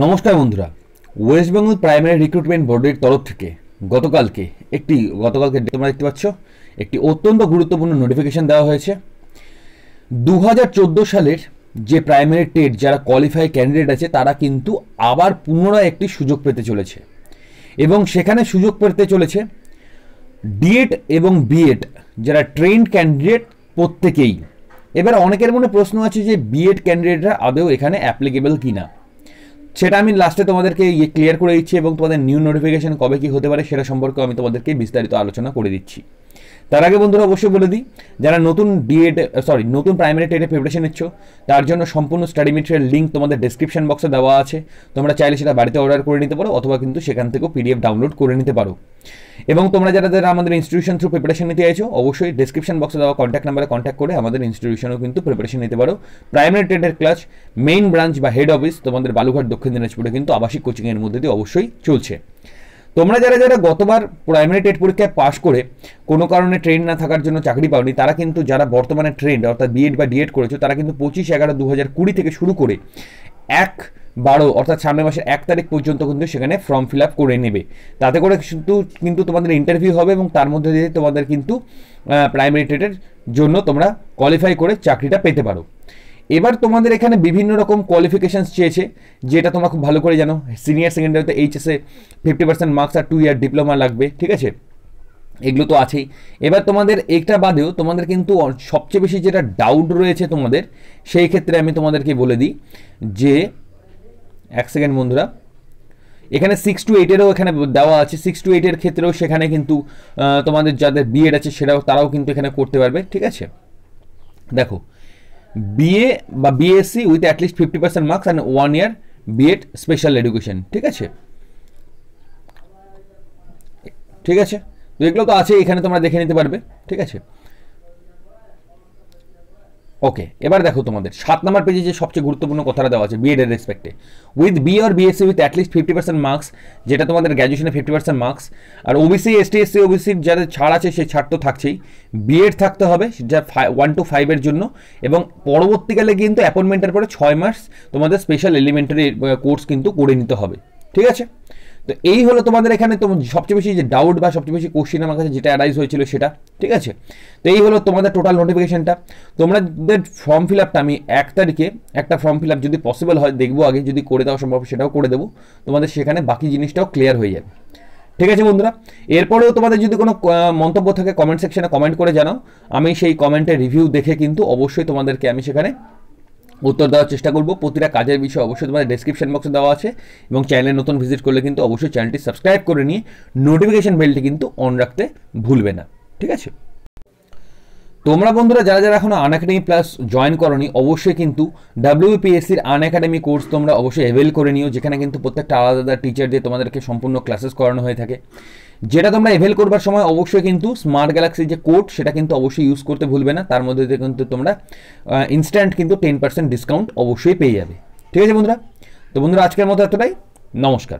নমস্কার বন্ধুরা। West Bengal primary recruitment বোর্ডের তরফ থেকে গতকালকে একটি, গতকালকে তোমরা দেখতে পাচ্ছ, একটি অত্যন্ত গুরুত্বপূর্ণ নোটিফিকেশন দেওয়া হয়েছে। দু হাজার চোদ্দ সালের যে প্রাইমারি টেট, যারা কোয়ালিফাই ক্যান্ডিডেট আছে, তারা কিন্তু আবার পুনরায় একটি সুযোগ পেতে চলেছে। এবং সেখানে সুযোগ পেতে চলেছে ডিএড এবং বিএড যারা ট্রেন্ড ক্যান্ডিডেট প্রত্যেকেই। এবার অনেকের মনে প্রশ্ন আছে যে বিএড ক্যান্ডিডেটরা আদৌ এখানে অ্যাপ্লিকেবল কি না সেটা আমি লাস্টে তোমাদেরকে ইয়ে ক্লিয়ার করে দিচ্ছি এবং তোমাদের নিউ নোটিফিকেশান কবে কি হতে পারে সেটা সম্পর্কে আমি তোমাদেরকে বিস্তারিত আলোচনা করে দিচ্ছি। তার আগে বন্ধুরা অবশ্যই বলে দিই, যারা নতুন ডিএড সরি নতুন প্রাইমারি টেটে প্রিপারেশন নিচ্ছ, তার জন্য সম্পূর্ণ স্টাডি মেটেরিয়াল লিঙ্ক তোমাদের ডেসক্রিপশন বক্সে দেওয়া আছে। তোমরা চাইলে সেটা বাড়িতে অর্ডার করে নিতে পারো, অথবা কিন্তু সেখান থেকেও পিডিএফ ডাউনলোড করে নিতে পারো। এবং তোমরা যারা যারা আমাদের ইনস্টিটিউশন থ্রু প্রিপারেশন নিতে চাইছো, অবশ্যই ডেসক্রিপশন বক্সে দেওয়া কন্ট্যাক্ট নাম্বারে কন্ট্যাক্ট করে আমাদের ইনস্টিটিউশনও কিন্তু প্রিপারেশন নিতে পারো। প্রাইমারি টেটের ক্লাস মেইন ব্রাঞ্চ বা হেড অফিস তোমাদের বালুঘাট দক্ষিণ দিনাজপুরে কিন্তু আবাসিক কোচিংয়ের মধ্যে দিয়ে অবশ্যই চলছে। তোমরা যারা যারা গতবার প্রাইমারি টেট পরীক্ষায় পাশ করে কোনো কারণে ট্রেন না থাকার জন্য চাকরি পাওনি, তারা কিন্তু যারা বর্তমানে ট্রেন্ড অর্থাৎ বিএড বা ডিএড করেছ, তারা কিন্তু পঁচিশ এগারো দু হাজার কুড়ি থেকে শুরু করে এক বারো, অর্থাৎ সামনের মাসের এক তারিখ পর্যন্ত কিন্তু সেখানে ফর্ম ফিল আপ করে নেবে। তাতে করে কিন্তু কিন্তু তোমাদের ইন্টারভিউ হবে এবং তার মধ্যে দিয়ে তোমাদের কিন্তু প্রাইমারি টেটের জন্য তোমরা কোয়ালিফাই করে চাকরিটা পেতে পারো। এবার তোমাদের এখানে বিভিন্ন রকম কোয়ালিফিকেশানস চেয়েছে, যেটা তোমরা খুব ভালো করে জানো। সিনিয়র সেকেন্ডারিতে এইচএসে ফিফটি পার্সেন্ট মার্কস আর টু ইয়ার ডিপ্লোমা লাগবে, ঠিক আছে? এগুলো তো আছেই। এবার তোমাদের একটা বাদেও, তোমাদের কিন্তু সবচেয়ে বেশি যেটা ডাউট রয়েছে তোমাদের, সেই ক্ষেত্রে আমি তোমাদেরকে বলে দিই যে, এক সেকেন্ড বন্ধুরা, এখানে সিক্স টু এইটেরও এখানে দেওয়া আছে। সিক্স টু এইটের ক্ষেত্রেও সেখানে কিন্তু তোমাদের যাদের বিএড আছে সেটাও তারাও কিন্তু এখানে করতে পারবে, ঠিক আছে? দেখো বিএ বা BSc with at least fifty percent marks and one year BEd special education ঠিক আছে? ঠিক আছে? তো এগুলো তো আছে এখানে তোমরা দেখে নিতে পারবে, ঠিক আছে? ওকে এবার দেখো তোমাদের। সাত নম্বর পেজে যে সবচেয়ে গুরুত্বপূর্ণ কথাটা দেওয়া আছে বিএড এর রেসপেক্টে with B R BSc with at least fifty percent marks যেটা তোমাদের গ্র্যাজুয়েশনে ফিফটি পার্সেন্ট মার্কস আর ওবিসি এসটি এসসি ওবিসির যাদের ছাড় আছে, সেই ছাড় তো থাকছেই। বিএড থাকতে হবে, যা ওয়ান টু ফাইভের জন্য, এবং পরবর্তীকালে কিন্তু অ্যাপয়েন্টমেন্টের পরে ছয় মাস তোমাদের স্পেশাল এলিমেন্টারি কোর্স কিন্তু করে নিতে হবে। ঠিক আছে? তো এই হলো তোমাদের এখানে তোমার সবচেয়ে বেশি যে ডাউট বা সবচেয়ে বেশি কোশ্চেন আমার কাছে যেটা অ্যারাইজ হয়েছিল সেটা, ঠিক আছে? তো এই হলো তোমাদের টোটাল নোটিফিকেশনটা তোমাদের ফর্ম ফিল আপটা আমি এক তারিখে একটা ফর্ম ফিল আপ যদি পসিবল হয় দেখব আগে, যদি করে দেওয়া সম্ভব সেটাও করে দেবো। তোমাদের সেখানে বাকি জিনিসটাও ক্লিয়ার হয়ে যাবে। ঠিক আছে বন্ধুরা? এরপরেও তোমাদের যদি কোনো মন্তব্য থাকে কমেন্ট সেকশনে কমেন্ট করে জানাও। আমি সেই কমেন্টের রিভিউ দেখে কিন্তু অবশ্যই তোমাদেরকে আমি সেখানে উত্তর দেওয়ার চেষ্টা করব। প্রতিটা কাজের বিষয়ে অবশ্যই তোমাদের ডেসক্রিপশন বক্সে দেওয়া আছে এবং চ্যানেলে নতুন ভিজিট করলে কিন্তু অবশ্যই চ্যানেলটি সাবস্ক্রাইব করে নিয়ে নোটিফিকেশন বেলটি কিন্তু অন রাখতে ভুলবে না। ঠিক আছে? তোমরা বন্ধুরা, যারা যারা এখনও আন একাডেমি প্লাস জয়েন করনি, অবশ্যই কিন্তু ডাব্লিউপিএসসির আন একাডেমি কোর্স তোমরা অবশ্যই অ্যাভেল করে নিও, যেখানে কিন্তু প্রত্যেকটা আলাদা আলাদা টিচার দিয়ে তোমাদেরকে সম্পূর্ণ ক্লাসেস করানো হয়ে থাকে। যেটা তোমরা এভেল করবার সময় অবশ্যই কিন্তু স্মার্ট গ্যালাক্সির যে কোড সেটা কিন্তু অবশ্যই ইউজ করতে ভুলবে না। তার মধ্যে কিন্তু তোমরা ইনস্ট্যান্ট কিন্তু টেন পার্সেন্ট ডিসকাউন্ট অবশ্যই পেয়ে যাবে। ঠিক আছে বন্ধুরা? তো বন্ধুরা, আজকের মতো এতটাই। নমস্কার।